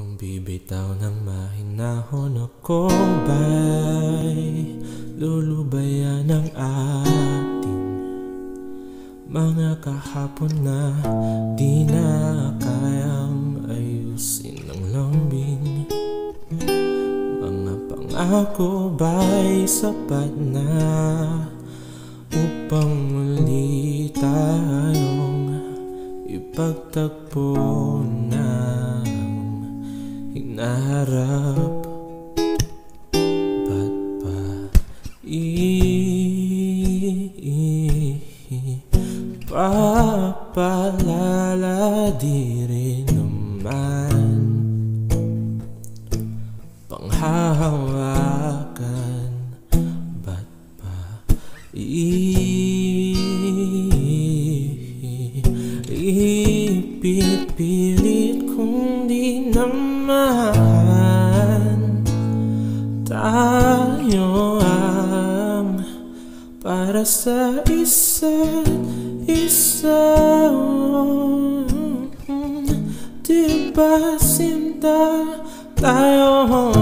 Kung bibitaw ng mahinahon ako ba'y Lulubayan ng ating Mga kahapon na di na kayang ayusin ng lambing. Mga pangako ba'y sapat na Upang muli tayong ipagtagpo ng hinaharap Ba't ba ipapalala di rin naman Panghahawakan Ba't ba Ipipilit kung di naman para sa isa't isa. Di ba sinta tayong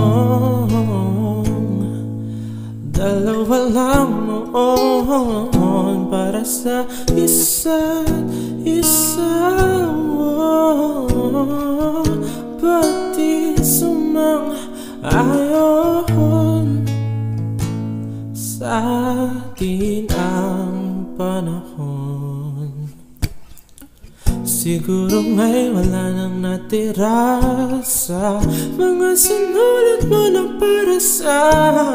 Dalawa lang noon. Para sa isa't isa. Pati sumang ayon atin ang panahon. Siguro ngay wala nang natira sa Mga sinulat mo na para sa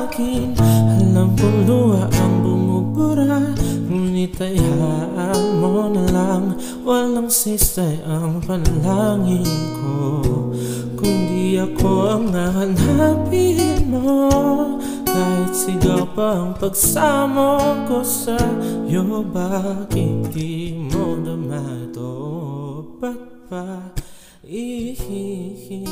akin. Alam kong luha ang bumubura Ngunit ay haan mo na lang. Walang sistay ang panalangin ko Kung di ako ang hahanapin mo. Kahit sigaw pa ang pagsamo ko sa iyo Bakit di mo naman? Ba't ba? Ihihihi